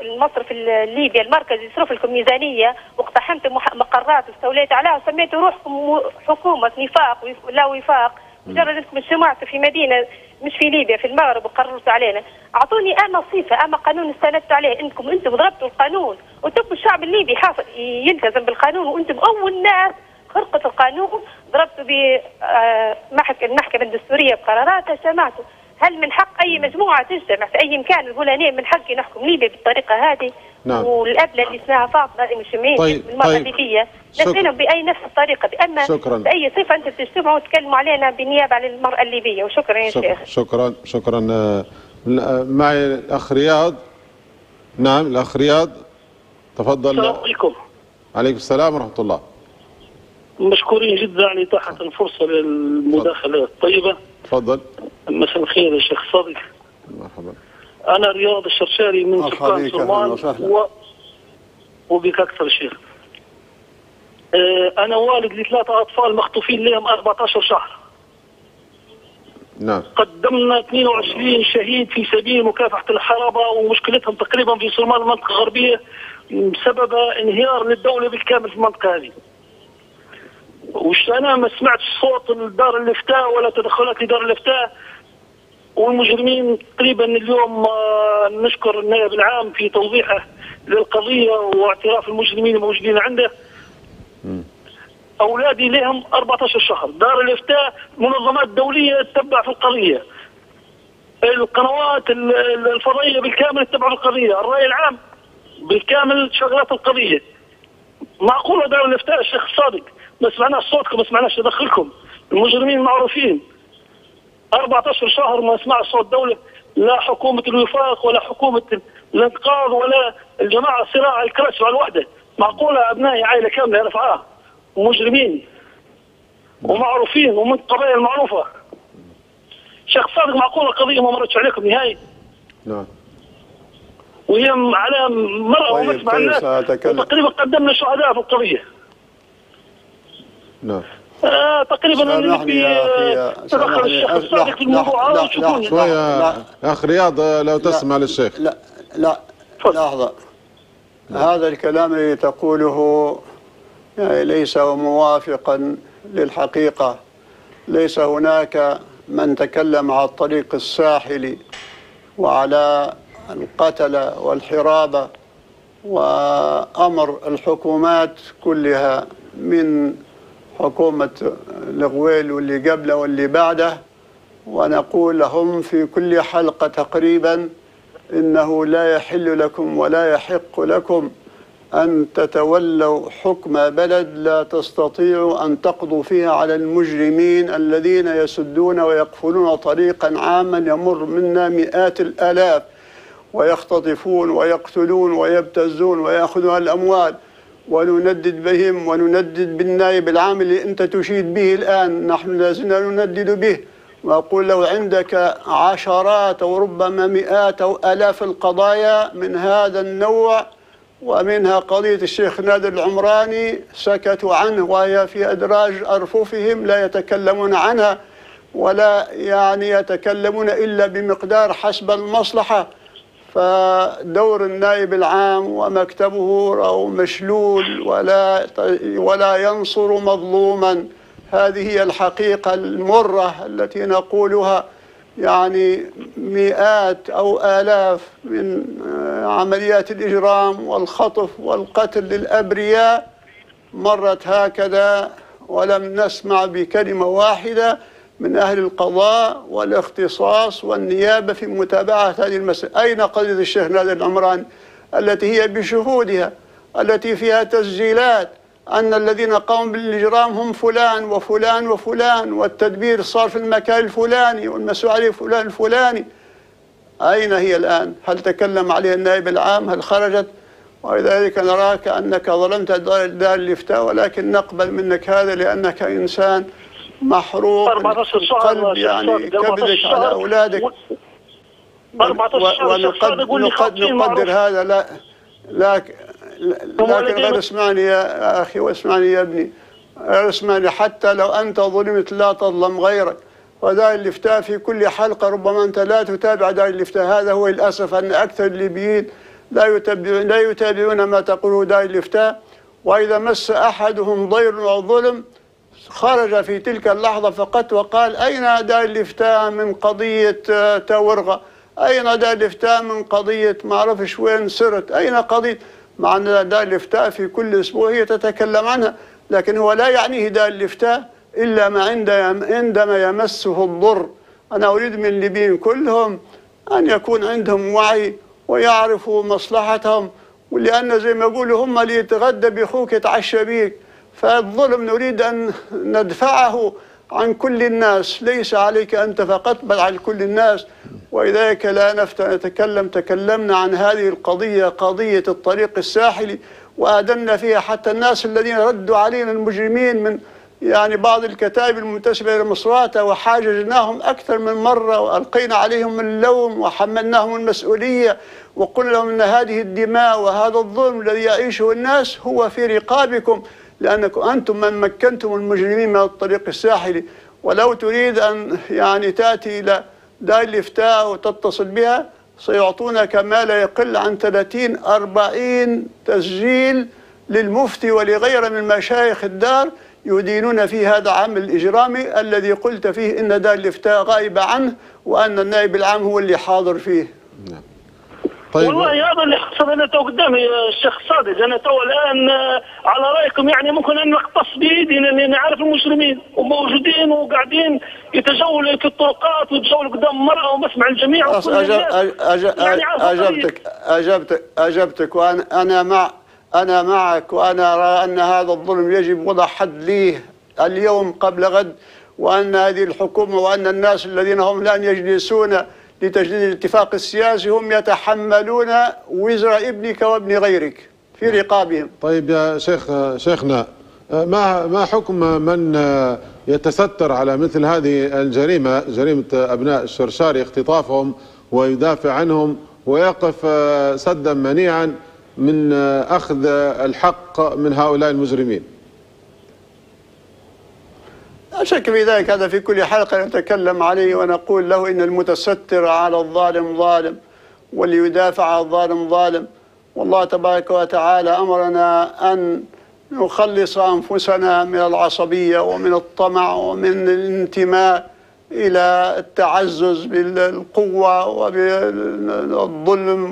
المصرف الليبي المركزي يصرف لكم ميزانيه واقتحمتوا مح- مقرات واستوليتوا عليها وسميتوا روحكم حكومة نفاق لا وفاق. مجرد إنكم اجتمعتوا في مدينة مش في ليبيا في المغرب وقررتوا علينا. أعطوني اما صفه أما قانون استندتوا عليه. انكم إنتم ضربتوا القانون. وتبقوا الشعب الليبي حافظ يلتزم بالقانون وإنتم أول ناس خرقة القانون ضربتوا بالمحكمة الدستورية بقراراتها اجتمعتوا هل من حق أي مجموعة تجتمع في أي مكان نقول أنا من حقي نحكم ليبيا بالطريقة هذه؟ نعم. والأبلة اللي اسمها فاطمة هذه مجتمعين طيب، بالمرة طيب. الليبية شكرا. نسألهم بأي نفس الطريقة؟ بأما شكرا. بأي صفة أنتم تجتمعوا وتكلموا علينا بالنيابة عن المرأة الليبية. وشكرا يا شكرا شيخ. شكرا شكرا. آه، آه، معي الأخ رياض. نعم الأخ رياض. تفضل. السلام عليكم. عليكم السلام ورحمة الله. مشكورين جدا على إتاحة الفرصة للمداخلة الطيبة تفضل. مساء الخير يا شيخ صادق. مرحبا. أنا رياض الشرشاري من سكان سلمان. و... وبك أكثر شيخ. آه، أنا والد لثلاثة أطفال مخطوفين لهم 14 شهر. نعم. قدمنا 22 شهيد في سبيل مكافحة الحرابة ومشكلتهم تقريبا في صومال المنطقة الغربية بسبب انهيار للدولة بالكامل في المنطقة هذه. وش أنا ما سمعتش صوت دار الإفتاء ولا تدخلات لدار الإفتاء؟ والمجرمين تقريبا اليوم آه، نشكر النائب العام في توضيحه للقضية واعتراف المجرمين الموجودين عنده. أولادي لهم 14 شهر. دار الإفتاء منظمات دولية تتبع في القضية. القنوات ال- ال- الفضائية بالكامل تتبع في القضية. الرأي العام بالكامل شغلات القضية. معقولة دار الإفتاء الشيخ الصادق؟ ما سمعناش صوتكم ما سمعناش تدخلكم. المجرمين معروفين 14 شهر ما سمع صوت دولة لا حكومة الوفاق ولا حكومة الانقاذ ولا الجماعة صراع الكرش على الوحدة. معقولة أبنائي عائلة كاملة رفعاه. ومجرمين ومعروفين ومن قبائل معروفة شيخ صادق معقولة قضية ما مرتش عليكم نهائي. نعم. وهي على مرة طيب، ومسمع الناس. وتقريبا قدمنا شهداء في القضية. نعم. آه تقريبا سامحني نبي يا آه، تدخل الشيخ الصادق في الموضوع شوية. لا. أخ رياض آه، لو تسمع للشيخ. لا لا. لحظة. هذا الكلام الذي تقوله يعني ليس موافقا للحقيقة. ليس هناك من تكلم على الطريق الساحلي وعلى القتل والحرابة وأمر الحكومات كلها من حكومة الغويل واللي قبله واللي بعده ونقول لهم في كل حلقة تقريبا إنه لا يحل لكم ولا يحق لكم أن تتولوا حكم بلد لا تستطيعوا أن تقضوا فيها على المجرمين الذين يسدون ويقفلون طريقا عاما يمر منا مئات الآلاف ويختطفون ويقتلون ويبتزون ويأخذون الأموال. ونندد بهم وندد بالنائب العام اللي أنت تشيد به الآن. نحن لازلنا نندد به. وأقول لو عندك عشرات أو ربما مئات أو آلاف القضايا من هذا النوع ومنها قضية الشيخ نادر العمراني سكتوا عنه وهي في أدراج أرففهم لا يتكلمون عنها ولا يعني يتكلمون إلا بمقدار حسب المصلحة. فدور النائب العام ومكتبه أو مشلول ولا ولا ينصر مظلوما. هذه هي الحقيقة المرة التي نقولها. يعني مئات أو آلاف من آه، عمليات الإجرام والخطف والقتل للأبرياء مرت هكذا ولم نسمع بكلمة واحدة. من أهل القضاء والاختصاص والنيابة في متابعة هذه المسألة أين قضية الشيخ نادر العمران التي هي بشهودها التي فيها تسجيلات أن الذين قاموا بالإجرام هم فلان وفلان وفلان والتدبير صار في المكان الفلاني والمسؤول عليه فلان الفلاني أين هي الآن؟ هل تكلم عليها النائب العام؟ هل خرجت؟ ولذلك نراك أنك ظلمت دار الإفتاء ولكن نقبل منك هذا لأنك إنسان محروق قلب يعني كبدك على أولادك. ونقدر نقدر هذا لا لكن لكن غير اسمعني يا أخي واسمعني يا ابني. غير اسمعني حتى لو أنت ظلمت لا تظلم غيرك. ودار الإفتاء في كل حلقة ربما أنت لا تتابع دار الإفتاء. هذا هو للأسف أن أكثر الليبيين لا يتابعون لا يتابعون ما تقوله دار الإفتاء. وإذا مس أحدهم ضير أو ظلم خرج في تلك اللحظة فقط وقال أين دار الإفتاء من قضية آه، تورغة أين دار الإفتاء من قضية ما أعرفش وين سرت أين قضية? مع أن دار الإفتاء في كل أسبوع هي تتكلم عنها لكن هو لا يعنيه دار الإفتاء إلا ما عندما يمسه الضر. أنا أريد من الليبيين كلهم أن يكون عندهم وعي ويعرفوا مصلحتهم ولأن زي ما يقولوا هم اللي يتغدى بأخوك يتعشى بيك. فالظلم نريد أن ندفعه عن كل الناس. ليس عليك أنت فقط بل على كل الناس. ولذلك لا نتكلم. تكلمنا عن هذه القضية قضية الطريق الساحلي وأدنا فيها حتى الناس الذين ردوا علينا المجرمين من يعني بعض الكتائب المنتسبة إلى مصراتة وحاججناهم أكثر من مرة وألقينا عليهم اللوم وحملناهم المسؤولية وقلنا لهم أن هذه الدماء وهذا الظلم الذي يعيشه الناس هو في رقابكم. لأنكم أنتم من مكنتم المجرمين من الطريق الساحلي ولو تريد أن يعني تأتي إلى دار الإفتاء وتتصل بها سيعطونك ما لا يقل عن 30 40 تسجيل للمفتي ولغيره من مشايخ الدار يدينون في هذا العمل الإجرامي الذي قلت فيه إن دار الإفتاء غائبة عنه وأن النائب العام هو اللي حاضر فيه نعم. طيب. والله هذا اللي حصل أنا تو قدامي الشيخ صادق. أنا تو الآن آه، على رأيكم يعني ممكن أن نقتص بايدي لاني عارف المسلمين وموجودين وقاعدين يتجولوا في الطرقات ويتجولوا قدام المرأة ومسمع الجميع وكل أجب أجب يعني أجبتك أجبتك أجبتك وأنا أنا مع أنا معك وأنا ارى أن هذا الظلم يجب وضع حد ليه اليوم قبل غد وأن هذه الحكومة وأن الناس الذين هم الان يجلسون لتجديد الاتفاق السياسي هم يتحملون وزر ابنك وابن غيرك في رقابهم. طيب يا شيخ شيخنا ما ما حكم من يتستر على مثل هذه الجريمة جريمة أبناء الشرشاري اختطافهم ويدافع عنهم ويقف سدا منيعا من أخذ الحق من هؤلاء المجرمين؟ شك في ذلك هذا في كل حلقة نتكلم عليه ونقول له إن المتستر على الظالم ظالم واللي يدافع عن الظالم ظالم. والله تبارك وتعالى أمرنا أن نخلص أنفسنا من العصبية ومن الطمع ومن الانتماء إلى التعزز بالقوة وبالظلم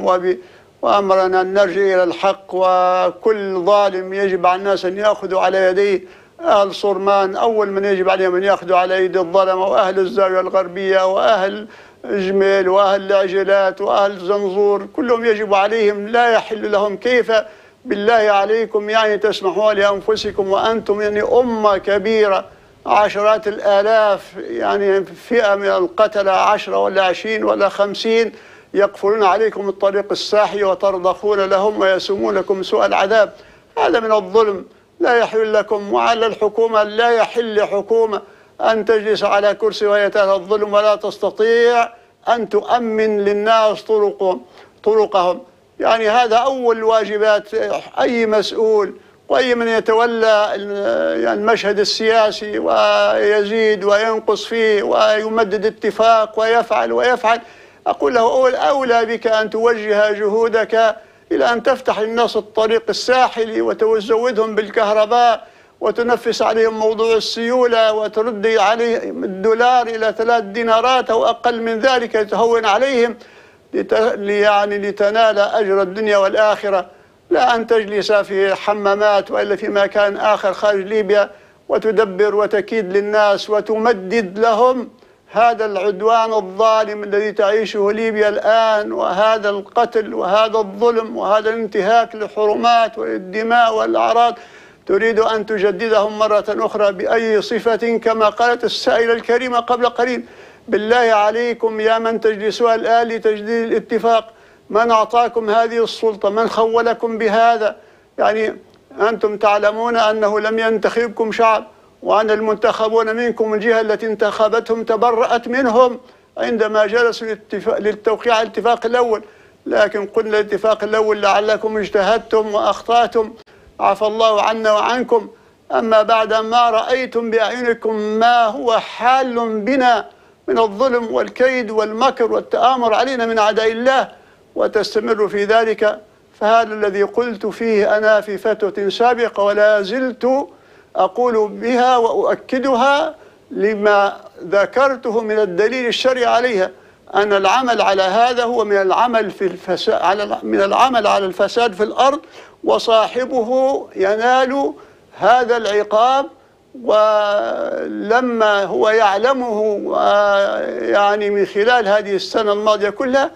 وب وأمرنا أن نرجع إلى الحق وكل ظالم يجب على الناس أن يأخذوا على يديه أهل صرمان أول من يجب عليهم أن يأخذوا على يد الظلمة وأهل الزاوية الغربية وأهل جميل وأهل العجلات وأهل زنزور كلهم يجب عليهم لا يحل لهم كيف. بالله عليكم يعني تسمحوا لأنفسكم وأنتم يعني أمة كبيرة عشرات الآلاف يعني فئة من القتلة عشرة ولا عشرين ولا خمسين يقفلون عليكم الطريق الساحي وترضخون لهم ويسومونكم سوء العذاب. هذا من الظلم. لا يحل لكم وعلى الحكومة لا يحل لحكومة أن تجلس على كرسي وهي الظلم ولا تستطيع أن تؤمن للناس طرقهم طرقهم. يعني هذا أول واجبات أي مسؤول وأي من يتولى يعني المشهد السياسي ويزيد وينقص فيه ويمدد اتفاق ويفعل ويفعل أقول له أول أولى بك أن توجه جهودك إلى أن تفتح للناس الطريق الساحلي وتزودهم بالكهرباء وتنفس عليهم موضوع السيولة وترد عليهم الدولار إلى ثلاث دينارات أو أقل من ذلك تهون عليهم يعني لتنال أجر الدنيا والآخرة. لا أن تجلس في حمامات وإلا في مكان آخر خارج ليبيا وتدبر وتكيد للناس وتمدد لهم هذا العدوان الظالم الذي تعيشه ليبيا الآن وهذا القتل وهذا الظلم وهذا الانتهاك للحرمات والدماء والأعراض تريد أن تجددهم مرة أخرى بأي صفة كما قالت السائلة الكريمة قبل قليل بالله عليكم يا من تجلسوا الآن لتجديد الاتفاق من أعطاكم هذه السلطة من خولكم بهذا؟ يعني أنتم تعلمون أنه لم ينتخبكم شعب. وأن المنتخبون منكم الجهة التي انتخبتهم تبرأت منهم عندما جلسوا للتوقيع على الاتفاق الأول. لكن قلنا الاتفاق الأول لعلكم اجتهدتم وأخطأتم. عفى الله عنا وعنكم. أما بعد ما رأيتم بأعينكم ما هو حال بنا من الظلم والكيد والمكر والتآمر علينا من أعداء الله وتستمر في ذلك؟ فهذا الذي قلت فيه أنا في فتوة سابقة ولا زلت أقول بها وأؤكدها لما ذكرته من الدليل الشرعي عليها. أن العمل على هذا هو من العمل في الفساد على من العمل على الفساد في الأرض وصاحبه ينال هذا العقاب ولما هو يعلمه يعني من خلال هذه السنة الماضية كلها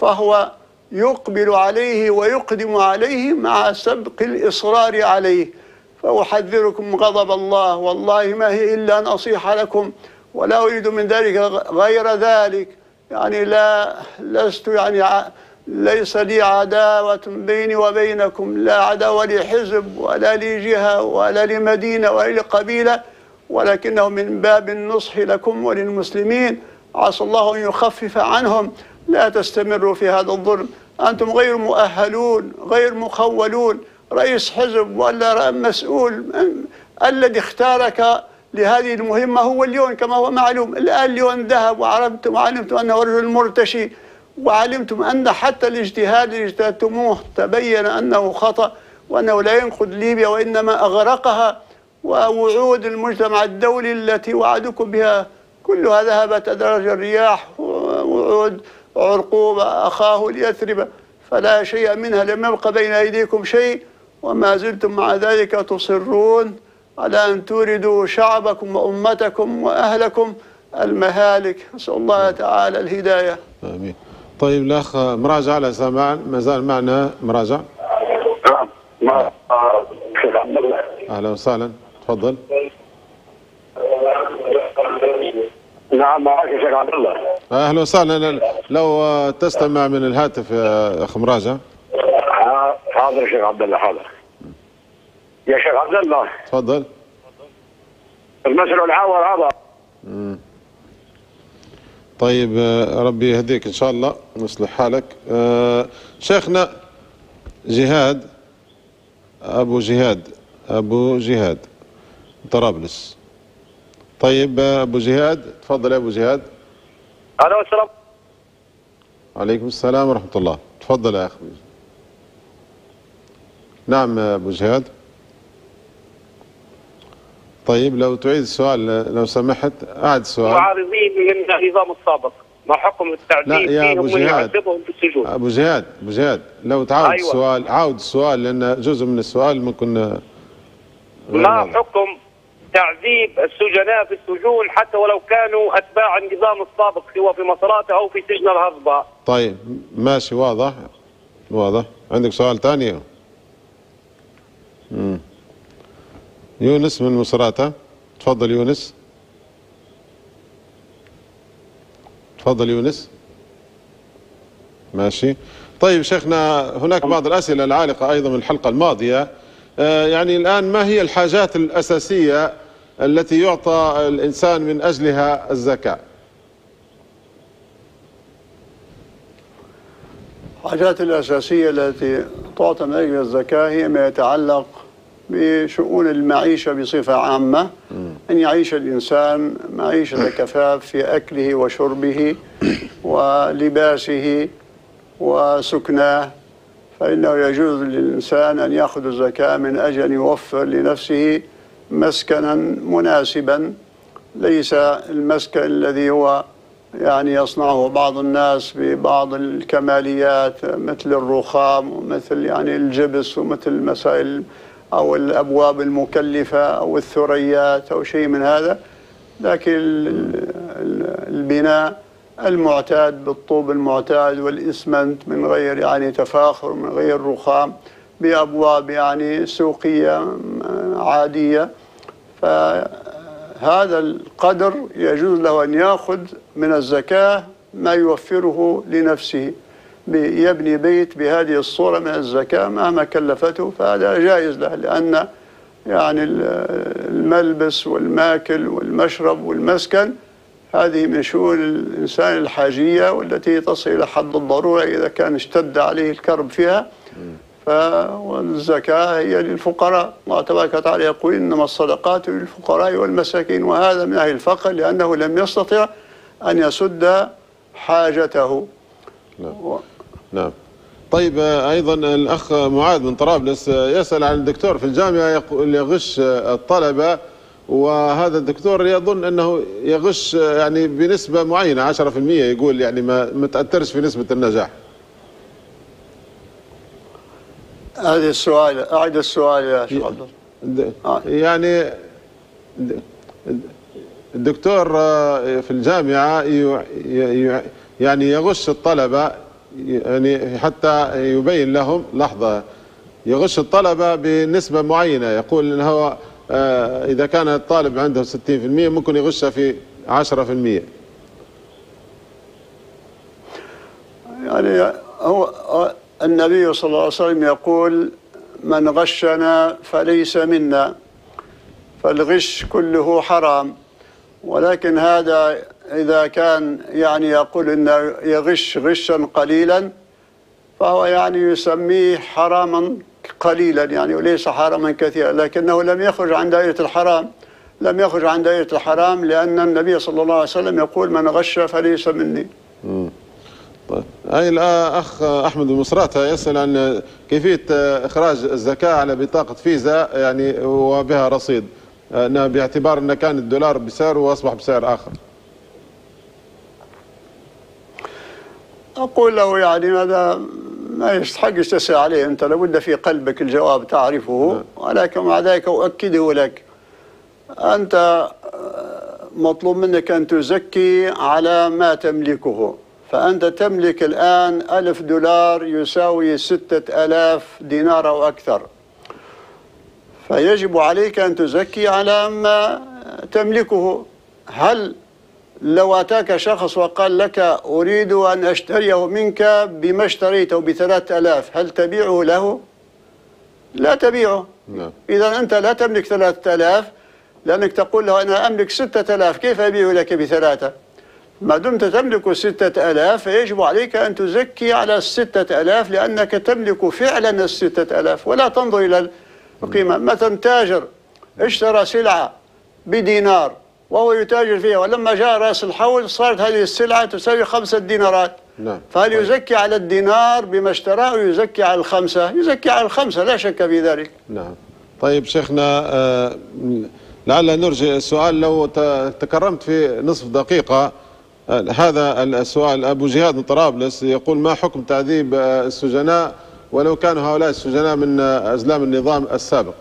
فهو يقبل عليه ويقدم عليه مع سبق الإصرار عليه. فأحذركم غضب الله. والله ما هي إلا أن أصيح لكم ولا أريد من ذلك غير ذلك. يعني لا لست يعني ليس لي عداوة بيني وبينكم لا عداوة لحزب ولا لجهة ولا لمدينة ولا لقبيلة ولكنه من باب النصح لكم وللمسلمين. عسى الله أن يخفف عنهم. لا تستمروا في هذا الظلم. أنتم غير مؤهلون غير مخولون. رئيس حزب ولا مسؤول الذي اختارك لهذه المهمة هو اليوم كما هو معلوم. الآن اليوم ذهب وعرفتم وعلمتم أنه رجل مرتشي وعلمتم أن حتى الاجتهاد اللي اجتهدتموه تبين أنه خطأ وأنه لا ينقذ ليبيا وإنما أغرقها. ووعود المجتمع الدولي التي وعدكم بها كلها ذهبت أدراج الرياح ووعود عرقوبة أخاه ليثرب فلا شيء منها لم يبق بين أيديكم شيء. وما زلتم مع ذلك تصرون على أن توردوا شعبكم وأمتكم وأهلكم المهالك. نسأل الله تعالى الهداية. آمين. طيب الأخ مراجع على سماع ما زال معنا مراجع؟ نعم. أهلا وسهلا. تفضل. نعم معك يا شيخ عبد الله. أهلا وسهلا. لو تستمع من الهاتف يا أخ مراجع. حاضر يا شيخ عبد الله حاضر. يا شيخ عبد الله. تفضل. المسألة العاور هذا طيب آه، ربي يهديك إن شاء الله ويصلح حالك. آه، شيخنا جهاد أبو جهاد أبو جهاد طرابلس. طيب آه، أبو جهاد تفضل يا أبو جهاد. ألو السلام عليكم السلام ورحمة الله. تفضل يا أخي. نعم أبو جهاد. طيب لو تعيد السؤال لو سمحت أعد السؤال معارضين من النظام السابق ما حكم لا التعذيب يا فيهم أبو جهاد. يعذبهم في السجون. أبو جهاد أبو جهاد لو تعاود أيوة. السؤال عاود السؤال لأن جزء من السؤال ممكن غير ما واضح. حكم تعذيب السجناء في السجون حتى ولو كانوا أتباع النظام السابق سواء في مصراته أو في سجن الهضبة. طيب ماشي واضح واضح. عندك سؤال ثاني؟ مم. يونس من مصراتة تفضل يونس. تفضل يونس. ماشي. طيب شيخنا هناك بعض الأسئلة العالقة أيضا من الحلقة الماضية. آه، يعني الآن ما هي الحاجات الأساسية التي يعطى الإنسان من أجلها الزكاة؟ الحاجات الأساسية التي تعطى من أجل الزكاة هي ما يتعلق بشؤون المعيشة بصفة عامة. أن يعيش الإنسان معيشة كفاف في أكله وشربه ولباسه وسكناه. فإنه يجوز للإنسان أن يأخذ الزكاة من أجل أن يوفر لنفسه مسكنا مناسبا. ليس المسكن الذي هو يعني يصنعه بعض الناس ببعض الكماليات مثل الرخام ومثل يعني الجبس ومثل مسائل أو الأبواب المكلفة أو الثريات أو شيء من هذا. لكن ال- ال- البناء المعتاد بالطوب المعتاد والإسمنت من غير يعني تفاخر من غير رخام بأبواب يعني سوقية عادية. فهذا القدر يجوز له أن يأخذ من الزكاة ما يوفره لنفسه. يبني بيت بهذه الصورة من الزكاة مهما كلفته فهذا جائز له لأن يعني ال- الملبس والماكل والمشرب والمسكن هذه من شؤون الإنسان الحاجية والتي تصل إلى حد الضرورة إذا كان اشتد عليه الكرب فيها. فالزكاة هي للفقراء. الله تبارك وتعالى يقول إنما الصدقات للفقراء والمساكين وهذا من أهل الفقر لأنه لم يستطع أن يسد حاجته. و- نعم. طيب آه، أيضا الأخ معاذ من طرابلس آه، يسأل عن الدكتور في الجامعة يقول يغش آه، الطلبة وهذا الدكتور يظن أنه يغش يعني بنسبة معينة 10% يقول يعني ما متاثرش في نسبة النجاح. هذا السؤال أعد السؤال يا شيخ عبد الله آه. يعني الدكتور آه، في الجامعة يعني يغش الطلبة يعني حتى يبين لهم لحظة يغش الطلبة بنسبة معينة يقول إن هو آه، إذا كان الطالب عنده 60% ممكن يغشها في 10% يعني هو النبي صلى الله عليه وسلم يقول من غشنا فليس منا. فالغش كله حرام. ولكن هذا إذا كان يعني يقول إنه يغش غشا قليلا فهو يعني يسميه حراما قليلا يعني وليس حراما كثيرا. لكنه لم يخرج عن دائرة الحرام. لم يخرج عن دائرة الحرام لأن النبي صلى الله عليه وسلم يقول من غش فليس مني. طيب أي الأخ أحمد المصراتة يسأل عن كيفية إخراج الزكاة على بطاقة فيزا يعني وبها رصيد. باعتبار أن كان الدولار بسعر وأصبح بسعر آخر. أقول له يعني هذا ما يستحقش تسأل عليه. أنت لابد في قلبك الجواب تعرفه ولكن مع ذلك أؤكده لك. أنت آه، مطلوب منك أن تزكي على ما تملكه. فأنت تملك الآن ألف دولار يساوي ستة ألاف دينار أو أكثر. فيجب عليك أن تزكي على ما تملكه. هل لو أتاك شخص وقال لك أريد أن أشتريه منك بما اشتريته بثلاثة ألاف هل تبيعه له؟ لا تبيعه. نعم. إذا أنت لا تملك ثلاثة ألاف لأنك تقول له أنا أملك ستة ألاف كيف أبيع لك بثلاثة؟ ما دمت تملك ستة ألاف فيجب عليك أن تزكي على الستة ألاف لأنك تملك فعلا الستة ألاف ولا تنظر إلى القيمة. مثلا تاجر اشترى سلعة بدينار وهو يتاجر فيها ولما جاء رأس الحول صارت هذه السلعة تساوي خمسة دينارات. نعم. فهل يزكي على الدينار بما اشتراه يزكي على الخمسة؟ يزكي على الخمسة لا شك في ذلك. نعم. طيب شيخنا آه، لعل نرجع السؤال لو تكرمت في نصف دقيقة هذا السؤال أبو جهاد من طرابلس يقول ما حكم تعذيب السجناء ولو كانوا هؤلاء السجناء من أزلام النظام السابق؟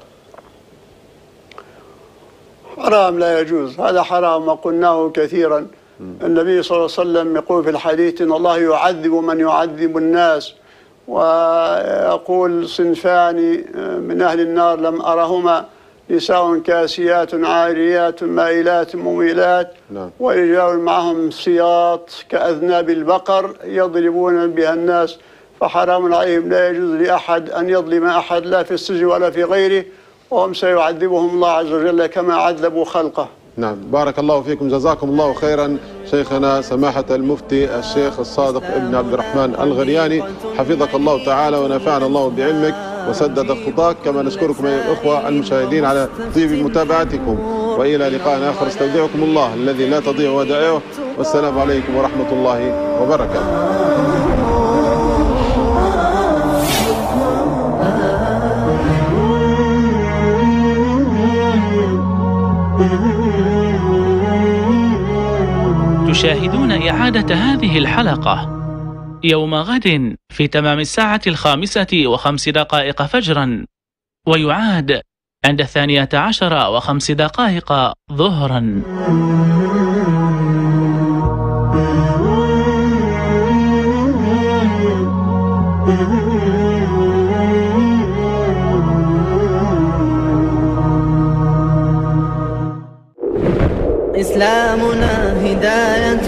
حرام لا يجوز هذا حرام وقلناه كثيرا. النبي صلى الله عليه وسلم يقول في الحديث إن الله يعذب من يعذب الناس. ويقول صنفان من أهل النار لم أرهما. نساء كاسيات عاريات مائلات مميلات نعم. ورجال معهم سياط كأذناب البقر يضربون بها الناس فحرام عليهم لا يجوز لأحد أن يظلم أحد لا في السجن ولا في غيره وهم سيعذبهم الله عز وجل كما عذبوا خلقه. نعم. بارك الله فيكم. جزاكم الله خيرا. شيخنا سماحة المفتي الشيخ الصادق ابن عبد الرحمن الغرياني. حفظك الله تعالى ونفعنا الله بعلمك. وسدد خطاك كما نشكركم أيها الأخوة المشاهدين على طيب متابعتكم. وإلى لقاء آخر. استودعكم الله الذي لا تضيع ودائعه. والسلام عليكم ورحمة الله وبركاته. تشاهدون إعادة هذه الحلقة. يوم غد في تمام الساعة الخامسة وخمس دقائق فجرا ويعاد عند الثانية عشر وخمس دقائق ظهرا. إسلامنا هداية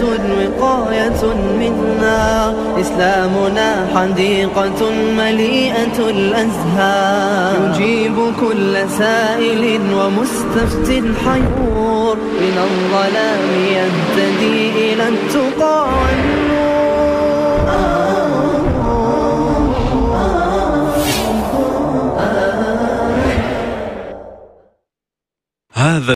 وقاية منا. إسلامنا حديقة مليئة الأزهار. يجيب كل سائل ومستفت حيور. من الظلام يهتدي إلى التقى والنور. هذا